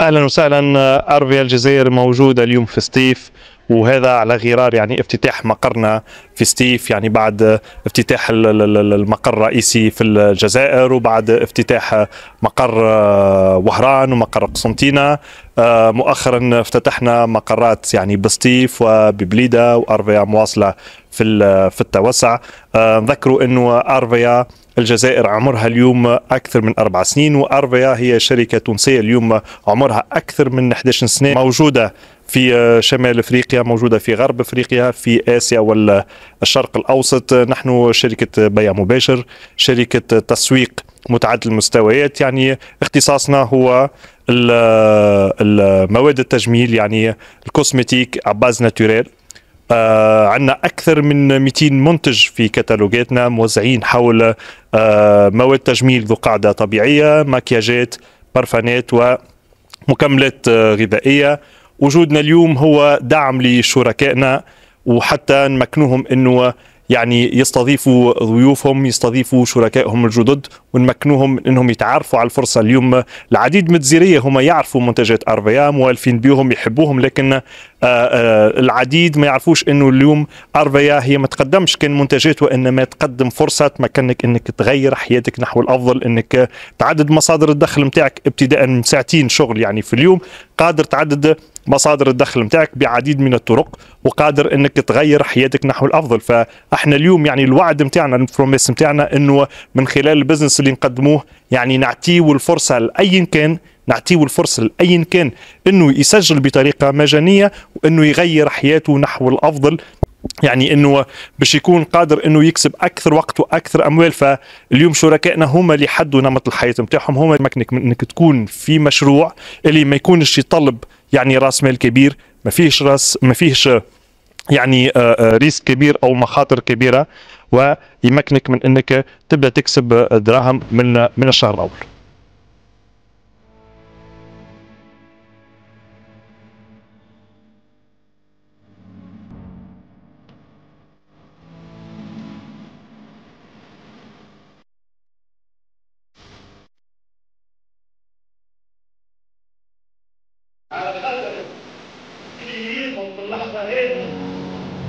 أهلا وسهلا ارفيا الجزائر موجودة اليوم في سطيف وهذا على غرار يعني افتتاح مقرنا في سطيف يعني بعد افتتاح المقر الرئيسي في الجزائر وبعد افتتاح مقر وهران ومقر قسنطينة. مؤخرا افتتحنا مقرات يعني بسطيف وببليدة وأرفيا مواصلة في في التوسع. نذكروا إنه أرفيا الجزائر عمرها اليوم أكثر من أربع سنين وأرفيا هي شركة تونسية اليوم عمرها أكثر من 11 سنة موجودة في شمال افريقيا موجودة في غرب افريقيا في آسيا والشرق الأوسط. نحن شركة بيع مباشر شركة تسويق متعدد المستويات. يعني اختصاصنا هو المواد التجميل يعني الكوسمتيك عباز ناتوريل. آه عندنا أكثر من 200 منتج في كتالوجاتنا موزعين حول آه مواد تجميل ذو قاعدة طبيعية مكياجات برفانات ومكملات آه غذائية. وجودنا اليوم هو دعم لشركائنا وحتى نمكنوهم إنه يعني يستضيفوا ضيوفهم يستضيفوا شركائهم الجدد ونمكنوهم إنهم يتعرفوا على الفرصة. اليوم العديد من الجزيرية هم يعرفوا منتجات ارفيا موالفين بهم يحبوهم لكن العديد ما يعرفوش إنه اليوم ارفيا هي ما تقدمش كان منتجات وإنما تقدم فرصه تمكنك إنك تغير حياتك نحو الأفضل إنك تعدد مصادر الدخل نتاعك ابتداء من ساعتين شغل. يعني في اليوم قادر تعدد مصادر الدخل نتاعك بعديد من الطرق وقادر إنك تغير حياتك نحو الأفضل. فإحنا اليوم يعني الوعد نتاعنا ال promesse نتاعنا إنه من خلال ال business اللي نقدموه يعني نعطيه الفرصة لاي كان نعطيه الفرصه لاي كان إنه يسجل بطريقة مجانية وإنه يغير حياته نحو الأفضل. يعني إنه باش يكون قادر إنه يكسب أكثر وقت وأكثر أموال. فاليوم شركائنا هما اللي حدوا نمط الحياة نتاعهم هما مكنك من إنك تكون في مشروع اللي ما يكونش يطلب يعني رأس مال كبير. ما فيهش رأس ما فيهش يعني ريسك كبير أو مخاطر كبيرة. ويمكنك من إنك تبدأ تكسب دراهم من من الشهر الأول. madera,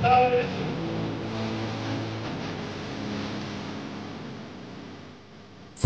tablas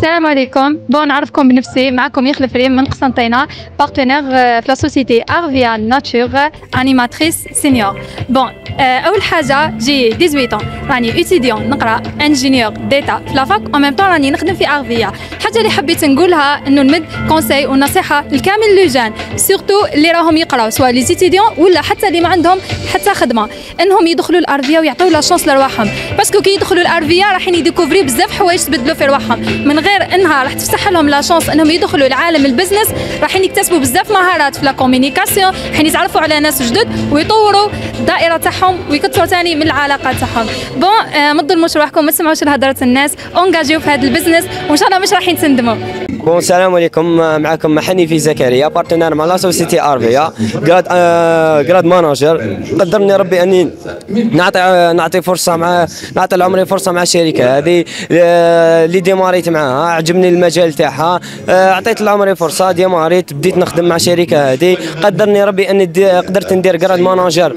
السلام عليكم. bon نعرفكم بنفسي. معكم يخلف ريم من قسنطينه partenaire في la société Arvea Nature animatrice senior bon أول حاجة j'ai 18 راني étudiante نقرأ ingénieur d'État في la fac en même temps راني نخدم في Arvea حاجة اللي حبيت نقولها إنه نمد conseil ونصيحة لكامل les jeunes. surtout اللي راهم يقراو سواء les étudiants ولا حتى اللي ما عندهم حتى خدمة. إنهم يدخلوا الأرفيا ويعطيو la chance لرواحهم. parce que كي يدخلوا الأرفيا راحين ي découvrir بزاف حوايج تبدلوا في رواحهم. من غير إنها راح تفتح لهم la chance إنهم يدخلوا لعالم ال business راحين يكتسبوا بزاف مهارات في la communication راح يتعرفوا على ناس جدد ويطوروا الدائرة تاعهم ويكثروا ثاني من العلاقات تاعهم. bon ما تظلموش روحكم ما تسمعوش لهضره الناس. اونجاجيو في هذا ال business وإن شاء الله مش راح تندموا bon السلام عليكم معكم حنيفي زكريا partenaire مع la société Arvea grade آه grade manager قدرني ربي أني نعطي آه نعطي فرصة مع نعطي لعمري فرصة مع الشركة هذه اللي démarré ت معاها عجبني المجال تاعها عطيت لعمري فرصة démarré ت بديت نخدم مع الشركة هذه. قدرني ربي أني قدرت ندير grade manager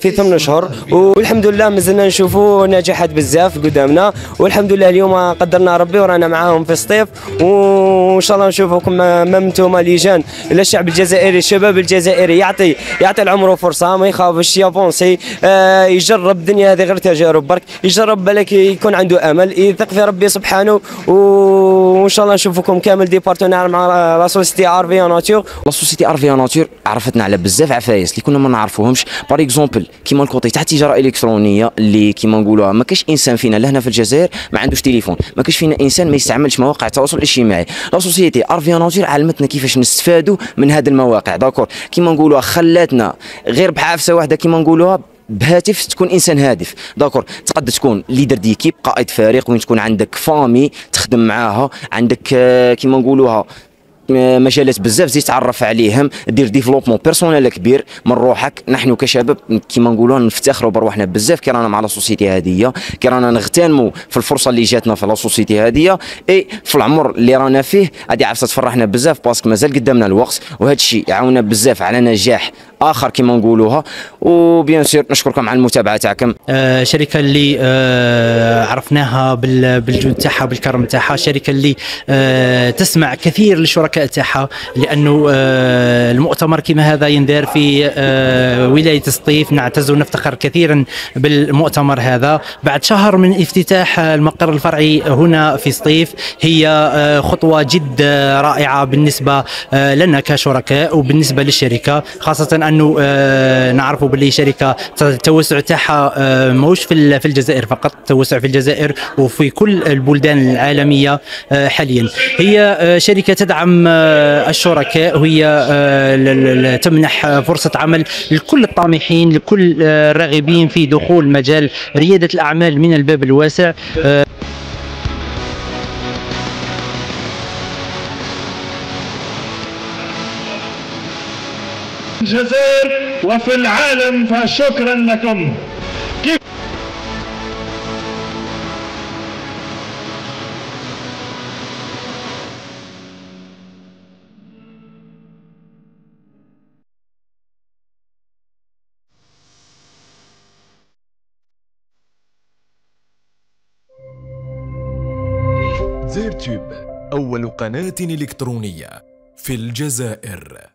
في ثمان اشهر والحمد لله مازلنا نشوفوا نجاحات بزاف قدامنا والحمد لله اليوم قدرنا ربي ورانا معاهم في سطيف وإن شاء الله نشوفكم même أنتم les jeunes إلى الشعب الجزائري الشباب الجزائري يعطي يعطي لعمره فرصة ما يخافش ي avancer آه يجرب الدنيا هذه غير تجارب. برك يجرب بالك يكون عنده أمل يثق في ربي سبحانه. وإن شاء الله نشوفكم كامل دي بارتنير مع لا سوسيتي ارفيا ناتور لا سوسيتي ارفيا ناتور عرفتنا على بزاف عفايس اللي كنا ما نعرفوهمش. par exemple كيما ال côté تاع التجارة الإلكترونية اللي كيما نقولوها ما كاش إنسان فينا لهنا في الجزائر ما عندوش تليفون. ما كاش فينا إنسان ما يستعملش مواقع التواصل الاجتماعي. la société Arvea Nature علمتنا كيفاش نستفادوا من هذه المواقع. d'accord كيما نقولوها خلاتنا غير بعفسة واحدة كيما نقولوها بهاتف تكون إنسان هادف. d'accord تقدر تكون leader d'équipe قائد فريق وين تكون عندك famille تخدم معاها عندك كيما نقولوها مجالات بزاف زيد تعرف عليهم دير développement personnel كبير من روحك. نحن كشباب كيما نقولوا نفتخروا برواحنا بزاف. كي رانا مع la société هذه كي رانا نغتنموا في الفرصة اللي جاتنا في la société هذه et في العمر اللي رانا فيه هذه عرفت تفرحنا بزاف parce que مازال قدامنا الوقت. وهذا الشيء يعاوننا بزاف على نجاح آخر كما نقولوها وبيان سور نشكركم على المتابعة تاعكم. آه شركة اللي آه عرفناها بالجود تاعها بالكرم تاعها شركة اللي آه تسمع كثير للشركاء تاعها لأنه آه المؤتمر كما هذا يندار في آه ولاية سطيف نعتز ونفتخر كثيرا بالمؤتمر هذا. بعد شهر من افتتاح المقر الفرعي هنا في سطيف هي آه خطوة جد رائعة بالنسبة آه لنا كشركاء وبالنسبة للشركة خاصة انه آه نعرفوا باللي شركة التوسع تاعها آه ماهوش في الجزائر فقط توسع في الجزائر وفي كل البلدان العالمية آه حاليا. هي شركة تدعم الشركاء وهي تمنح فرصة عمل لكل الطامحين لكل الراغبين في دخول مجال ريادة الأعمال من الباب الواسع الجزائر وفي العالم فشكرا لكم. كيف؟ زيرتوب أول قناة إلكترونية في الجزائر.